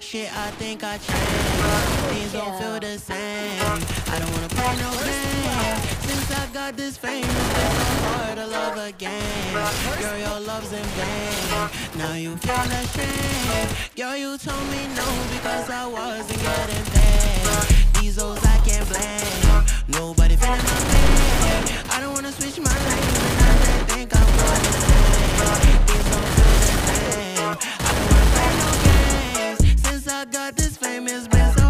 Shit, I think I changed. Things don't feel the same. I don't wanna play no game. Since I got this fame, it's been so hard to love again. Girl, your love's in vain. Now you feel ashamed. Girl, you told me no because I wasn't getting paid. this bitch.